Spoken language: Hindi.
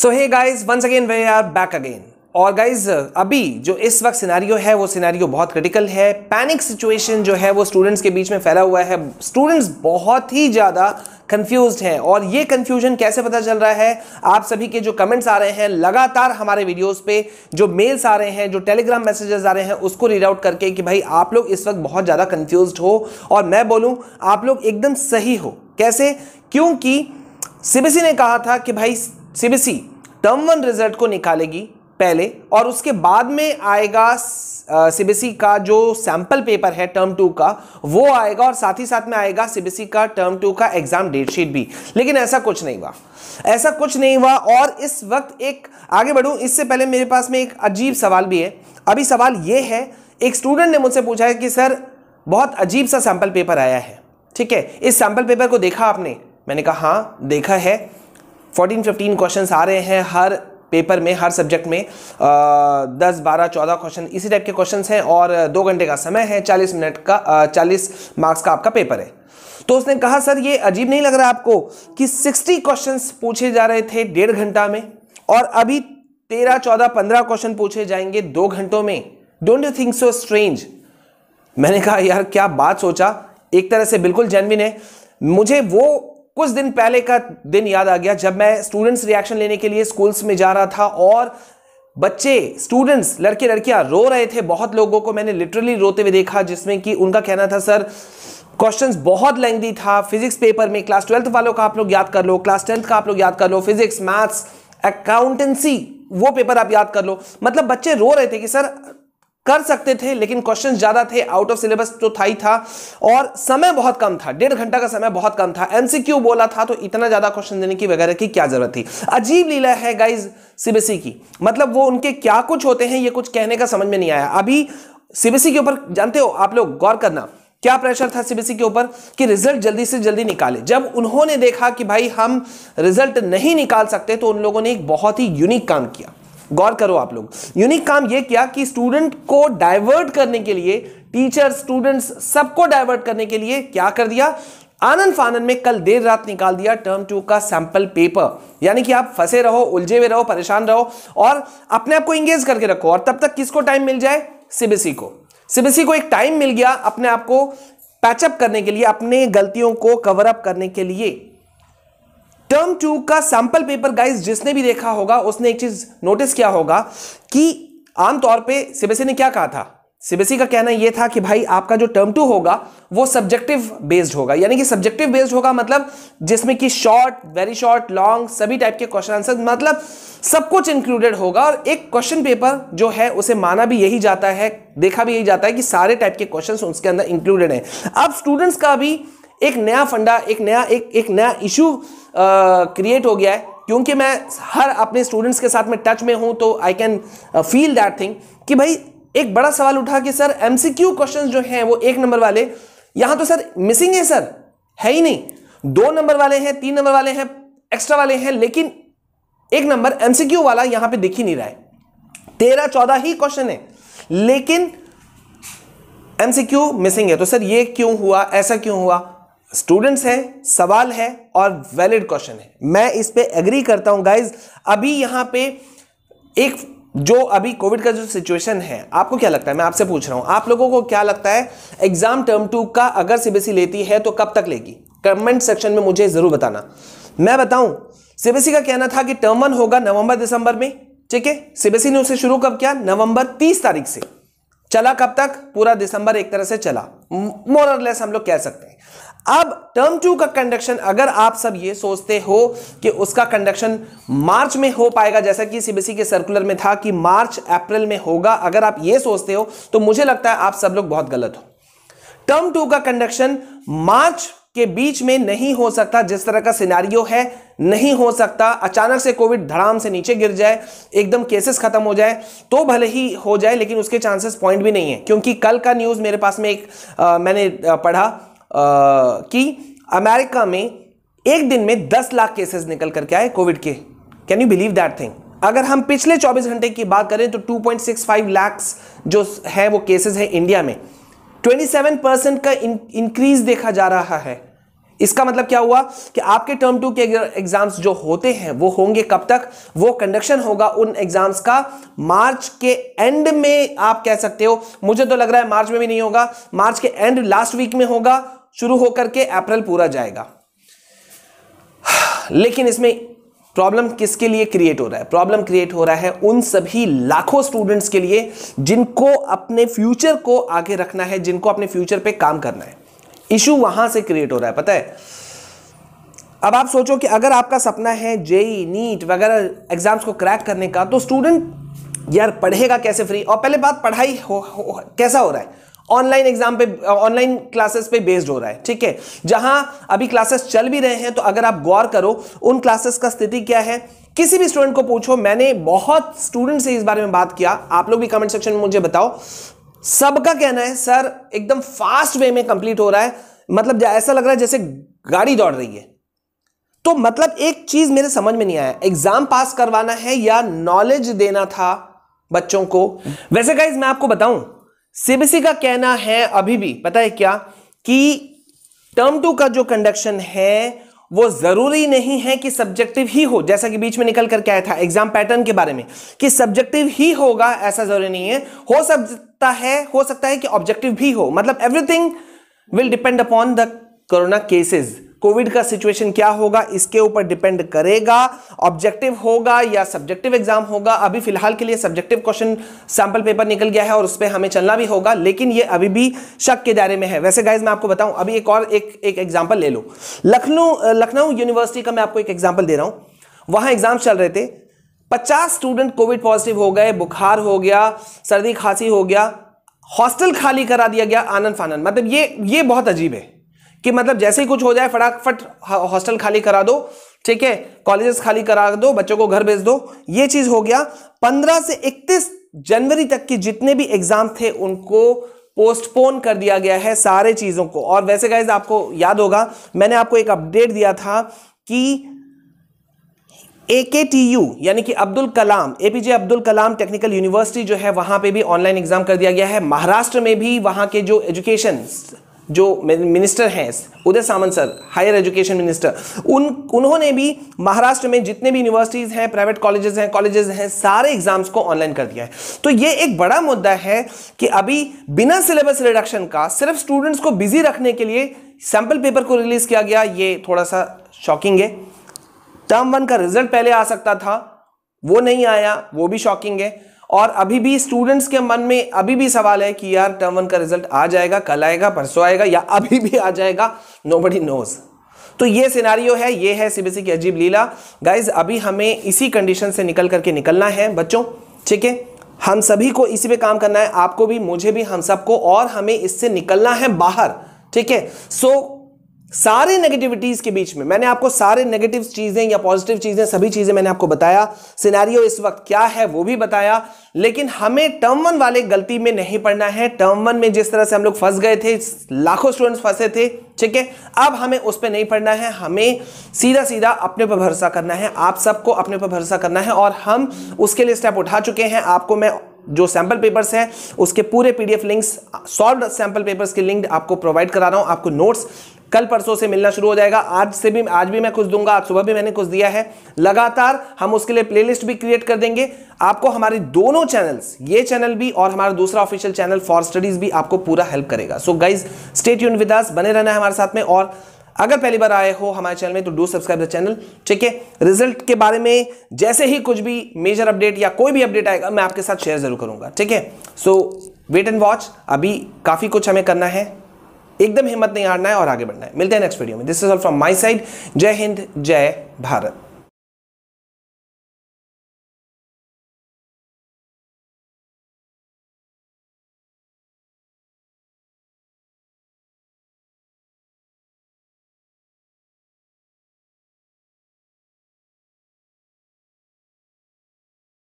So hey guys once again we are back again और गाइज़ अभी जो इस वक्त सिनारियो है, वो सिनारियो बहुत क्रिटिकल है। पैनिक सिचुएशन जो है, वो स्टूडेंट्स के बीच में फैला हुआ है। स्टूडेंट्स बहुत ही ज़्यादा कंफ्यूज हैं। और ये कंफ्यूजन कैसे पता चल रहा है? आप सभी के जो कमेंट्स आ रहे हैं, लगातार हमारे वीडियोस पे जो मेल्स आ रहे हैं, जो टेलीग्राम मैसेजेस आ रहे हैं, उसको रीड आउट करके कि भाई, आप लोग इस वक्त बहुत ज़्यादा कंफ्यूज हो। और मैं बोलूँ, आप लोग एकदम सही हो। कैसे? क्योंकि सीबीएसई ने कहा था कि भाई सीबीएसई टर्म वन रिज़ल्ट को निकालेगी पहले, और उसके बाद में आएगा सीबीएसई का जो सैंपल पेपर है टर्म टू का, वो आएगा और साथ ही साथ में आएगा सीबीएसई का टर्म टू का एग्ज़ाम डेट शीट भी। लेकिन ऐसा कुछ नहीं हुआ। ऐसा कुछ नहीं हुआ, और इस वक्त एक, आगे बढ़ूं, इससे पहले मेरे पास में एक अजीब सवाल भी है। अभी सवाल ये है, एक स्टूडेंट ने मुझसे पूछा है कि, सर, बहुत अजीब सा सैंपल पेपर आया है। ठीक है, इस सैंपल पेपर को देखा आपने? मैंने कहा हाँ देखा है। 14 15 क्वेश्चंस आ रहे हैं हर पेपर में, हर सब्जेक्ट में। दस, बारह, चौदह क्वेश्चन इसी टाइप के क्वेश्चन हैं और दो घंटे का समय है, चालीस मिनट का चालीस मार्क्स का आपका पेपर है। तो उसने कहा, सर, ये अजीब नहीं लग रहा आपको कि सिक्सटी क्वेश्चन पूछे जा रहे थे डेढ़ घंटा में और अभी तेरह, चौदह, पंद्रह क्वेश्चन पूछे जाएँगे दो घंटों में? Don't you think so strange मैंने कहा, यार, क्या बात सोचा? एक तरह से बिल्कुल जेनविन है। मुझे वो कुछ दिन पहले का दिन याद आ गया जब मैं स्टूडेंट्स रिएक्शन लेने के लिए स्कूल्स में जा रहा था और बच्चे स्टूडेंट्स लड़के, लड़कियाँ रो रहे थे। बहुत लोगों को मैंने लिटरली रोते हुए देखा, जिसमें कि उनका कहना था, सर क्वेश्चंस बहुत लेंदी था। फिजिक्स पेपर में क्लास ट्वेल्थ वालों का आप लोग याद कर लो क्लास टेंथ का आप लोग याद कर लो फिजिक्स मैथ्स अकाउंटेंसी वो पेपर आप याद कर लो। मतलब बच्चे रो रहे थे कि, सर कर सकते थे, लेकिन क्वेश्चन ज़्यादा थे आउट ऑफ़ सिलेबस तो था ही था, और समय बहुत कम था, डेढ़ घंटा का समय बहुत कम था। एमसीक्यू बोला था तो इतना ज़्यादा क्वेश्चन देने की वगैरह की क्या ज़रूरत थी? अजीब लीला है गाइज़ सीबीएसई की। मतलब वो उनके क्या कुछ होते हैं, ये कुछ कहने का समझ में नहीं आया। अभी सीबीएसई के ऊपर, जानते हो आप लोग, गौर करना, क्या प्रेशर था सीबीएसई के ऊपर कि रिज़ल्ट जल्दी से जल्दी निकाले। जब उन्होंने देखा कि भाई हम रिज़ल्ट नहीं निकाल सकते तो उन लोगों ने एक बहुत ही यूनिक काम किया। गौर करो आप लोग। यूनिक काम यह किया कि स्टूडेंट को डाइवर्ट करने के लिए टीचर स्टूडेंट्स सबको डाइवर्ट करने के लिए क्या कर दिया? आनंद फानंद में कल देर रात निकाल दिया टर्म टू का सैंपल पेपर यानी कि आप फंसे रहो, उलझे हुए रहो, परेशान रहो और अपने आप को इंगेज करके रखो और तब तक किसको टाइम मिल जाए? सीबीसी को। सीबीसी को एक टाइम मिल गया अपने आप को पैचअप करने के लिए, अपने गलतियों को कवर अप करने के लिए। टर्म टू का सैंपल पेपर गाइस जिसने भी देखा होगा, उसने एक चीज़ नोटिस किया होगा कि आमतौर पे सीबीएसई ने क्या कहा था? सीबीएसई का कहना यह था कि भाई, आपका जो टर्म टू होगा, वो सब्जेक्टिव बेस्ड होगा। यानी कि सब्जेक्टिव बेस्ड होगा मतलब जिसमें कि शॉर्ट वेरी शॉर्ट लॉन्ग सभी टाइप के क्वेश्चन आंसर मतलब सब कुछ इंक्लूडेड होगा। और एक क्वेश्चन पेपर जो है, उसे माना भी यही जाता है, देखा भी यही जाता है कि सारे टाइप के क्वेश्चन उसके अंदर इंक्लूडेड है। अब स्टूडेंट्स का भी एक नया फंडा, एक नया, एक एक नया इशू क्रिएट हो गया है। क्योंकि मैं हर अपने स्टूडेंट्स के साथ में टच में हूँ तो I can feel that thing कि भाई, एक बड़ा सवाल उठा कि सर एमसीक्यू क्वेश्चंस जो हैं, वो एक नंबर वाले, यहाँ तो सर मिसिंग है सर, है ही नहीं। दो नंबर वाले हैं, तीन नंबर वाले हैं एक्स्ट्रा वाले हैं, लेकिन एक नंबर एमसीक्यू वाला यहाँ पे दिख ही नहीं रहा है। तेरह, चौदह ही क्वेश्चन है, लेकिन एमसीक्यू मिसिंग है। तो सर, ये क्यों हुआ, ऐसा क्यों हुआ? स्टूडेंट्स हैं, सवाल है और वैलिड क्वेश्चन है। मैं इस पे एग्री करता हूँ गाइज़ अभी यहाँ पे एक जो अभी कोविड का जो सिचुएशन है, आपको क्या लगता है? मैं आपसे पूछ रहा हूँ। आप लोगों को क्या लगता है? एग्ज़ाम टर्म टू का अगर सीबीएसई लेती है तो कब तक लेगी? कमेंट सेक्शन में मुझे ज़रूर बताना। मैं बताऊँ सीबीएसई का कहना था कि टर्म वन होगा नवंबर, दिसंबर में। ठीक है? सीबीएसई ने उसे शुरू कब किया? नवंबर तीस तारीख से। चला कब तक? पूरा दिसंबर एक तरह से चला। मोर और लेस हम लोग कह सकते हैं। अब टर्म टू का कंडक्शन अगर आप सब ये सोचते हो कि उसका कंडक्शन मार्च में हो पाएगा जैसा कि सीबीएसई के सर्कुलर में था कि मार्च अप्रैल में होगा अगर आप ये सोचते हो तो मुझे लगता है आप सब लोग बहुत गलत हो। टर्म टू का कंडक्शन मार्च के बीच में नहीं हो सकता जिस तरह का सिनारियो है नहीं हो सकता। अचानक से कोविड धड़ाम से नीचे गिर जाए एकदम केसेस खत्म हो जाए तो भले ही हो जाए लेकिन उसके चांसेस पॉइंट भी नहीं है। क्योंकि कल का न्यूज़ मेरे पास में एक आ, मैंने पढ़ा कि अमेरिका में एक दिन में 10 लाख केसेस निकल करके आए कोविड के। Can you believe that thing अगर हम पिछले 24 घंटे की बात करें तो 2.65 लाख जो है वो केसेस है इंडिया में। 27 परसेंट का इंक्रीज देखा जा रहा है। इसका मतलब क्या हुआ कि आपके टर्म टू के एग्ज़ाम्स जो होते हैं, वो होंगे कब तक? वो कंडक्शन होगा उन एग्ज़ाम्स का मार्च के एंड में, आप कह सकते हो। मुझे तो लग रहा है मार्च में भी नहीं होगा। मार्च के एंड लास्ट वीक में होगा। शुरू होकर के अप्रैल पूरा जाएगा। लेकिन इसमें प्रॉब्लम किसके लिए क्रिएट हो रहा है? प्रॉब्लम क्रिएट हो रहा है उन सभी लाखों स्टूडेंट्स के लिए जिनको अपने फ्यूचर को आगे रखना है जिनको अपने फ्यूचर पे काम करना है। इशू वहाँ से क्रिएट हो रहा है पता है? अब आप सोचो कि अगर आपका सपना है जेई नीट वगैरह एग्ज़ाम्स को क्रैक करने का तो स्टूडेंट यार पढ़ेगा कैसे फ्री और पहले बात पढ़ाई हो, हो, कैसा हो रहा है? ऑनलाइन एग्ज़ाम पे ऑनलाइन क्लासेस पे बेस्ड हो रहा है, ठीक है? जहाँ अभी क्लासेस चल भी रहे हैं तो अगर आप गौर करो, उन क्लासेस का स्थिति क्या है? किसी भी स्टूडेंट को पूछो, मैंने बहुत स्टूडेंट से इस बारे में बात किया, आप लोग भी कमेंट सेक्शन में मुझे बताओ। सबका कहना है, सर, एकदम फास्ट वे में कंप्लीट हो रहा है। मतलब ऐसा लग रहा है जैसे गाड़ी दौड़ रही है। तो मतलब एक चीज़ मेरे समझ में नहीं आया। एग्ज़ाम पास करवाना है या नॉलेज देना था बच्चों को? वैसे गाइज़ मैं आपको बताऊँ सीबीएसई का कहना है अभी भी, पता है क्या? कि टर्म टू का जो कंडक्शन है, वो ज़रूरी नहीं है कि सब्जेक्टिव ही हो। जैसा कि बीच में निकल कर क्या था एग्ज़ाम पैटर्न के बारे में, कि सब्जेक्टिव ही होगा, ऐसा ज़रूरी नहीं है। हो सकता है, हो सकता है कि ऑब्जेक्टिव भी हो। मतलब everything will depend upon the corona cases covid का सिचुएशन क्या होगा, इसके ऊपर डिपेंड करेगा। ऑब्जेक्टिव होगा या सब्जेक्टिव एग्ज़ाम होगा, अभी फ़िलहाल के लिए सब्जेक्टिव क्वेश्चन सैंपल पेपर निकल गया है और उस पर हमें चलना भी होगा, लेकिन ये अभी भी शक के दायरे में है। वैसे गाइज़ मैं आपको बताऊँ, अभी एक और एक एक एग्ज़ाम्पल ले लो। लखनऊ लखनऊ यूनिवर्सिटी का मैं आपको एक एग्ज़ाम्पल दे रहा हूँ। वहाँ एग्ज़ाम चल रहे थे। पचास स्टूडेंट कोविड पॉजिटिव हो गए, बुखार हो गया, सर्दी खांसी हो गया हॉस्टल खाली करा दिया गया आनंद फानंद। मतलब ये ये बहुत अजीब है। कि मतलब जैसे ही कुछ हो जाए, फटाफट हॉस्टल खाली करा दो, ठीक है? कॉलेजेस खाली करा दो, बच्चों को घर भेज दो। ये चीज़ हो गया। पंद्रह से इकतीस जनवरी तक की जितने भी एग्ज़ाम थे, उनको पोस्टपोन कर दिया गया है सारे चीज़ों को। और वैसे गाइज़ आपको याद होगा, मैंने आपको एक अपडेट दिया था कि ए के टी यू यानी कि Abdul Kalam APJ Abdul Kalam technical university जो है, वहाँ पे भी ऑनलाइन एग्ज़ाम कर दिया गया है। महाराष्ट्र में भी वहाँ के जो एजुकेशन जो मिनिस्टर हैं, Uday Samant sir higher education minister उन, उन्होंने भी महाराष्ट्र में जितने भी यूनिवर्सिटीज़ हैं प्राइवेट कॉलेजेस हैं कॉलेजेस हैं, सारे एग्ज़ाम्स को ऑनलाइन कर दिया है। तो ये एक बड़ा मुद्दा है कि अभी बिना सिलेबस रिडक्शन का, सिर्फ़ स्टूडेंट्स को बिज़ी रखने के लिए सैंपल पेपर को रिलीज़ किया गया, ये थोड़ा सा शॉकिंग है। टर्म वन का रिज़ल्ट पहले आ सकता था, वो नहीं आया, वो भी शॉकिंग है। और अभी भी स्टूडेंट्स के मन में अभी भी सवाल है कि यार टर्म वन का रिज़ल्ट आ जाएगा, कल आएगा, परसों आएगा या अभी भी आ जाएगा नो बडी नोज़ तो ये सिनारियो है, ये है सीबीएसई की अजीब लीला। गाइज़ अभी हमें इसी कंडीशन से निकल करके निकलना है, बच्चों, ठीक है? हम सभी को इसी पे काम करना है, आपको भी, मुझे भी, हम सबको, और हमें इससे निकलना है बाहर, ठीक है? सो सारे नेगेटिविटीज के बीच में, मैंने आपको सारे नेगेटिव चीज़ें या पॉजिटिव चीज़ें, सभी चीज़ें मैंने आपको बताया। सिनेरियो इस वक्त क्या है, वो भी बताया। लेकिन हमें टर्म वन वाले गलती में नहीं पड़ना है। टर्म वन में जिस तरह से हम लोग फंस गए थे, लाखों स्टूडेंट्स फंसे थे, ठीक है? अब हमें उस पर नहीं पड़ना है। हमें सीधा सीधा अपने पर भरोसा करना है। आप सबको अपने पर भरोसा करना है और हम उसके लिए स्टेप उठा चुके हैं। आपको मैं जो सैंपल पेपर्स हैं, उसके पूरे PDF links solve sample papers के लिंक आपको प्रोवाइड करा रहा हूँ। आपको नोट्स कल परसों से मिलना शुरू हो जाएगा। आज से भी, आज भी मैं कुछ दूँगा, आज सुबह भी मैंने कुछ दिया है। लगातार हम उसके लिए प्लेलिस्ट भी क्रिएट कर देंगे। आपको हमारे दोनों चैनल्स ये चैनल भी और हमारा दूसरा ऑफिशियल चैनल फॉर स्टडीज़ भी आपको पूरा हेल्प करेगा। सो गाइज़ स्टेट यून विदास बने रहना है हमारे साथ में और अगर पहली बार आए हो हमारे चैनल में तो डू सब्सक्राइब द चैनल ठीक है? रिज़ल्ट के बारे में जैसे ही कुछ भी मेजर अपडेट या कोई भी अपडेट आएगा, मैं आपके साथ शेयर ज़रूर करूँगा। ठीक है? सो वेट एंड वॉच अभी काफ़ी कुछ हमें करना है। एकदम हिम्मत नहीं हारना है और आगे बढ़ना है। मिलते हैं नेक्स्ट वीडियो में। This is all from my side जय हिंद, जय भारत।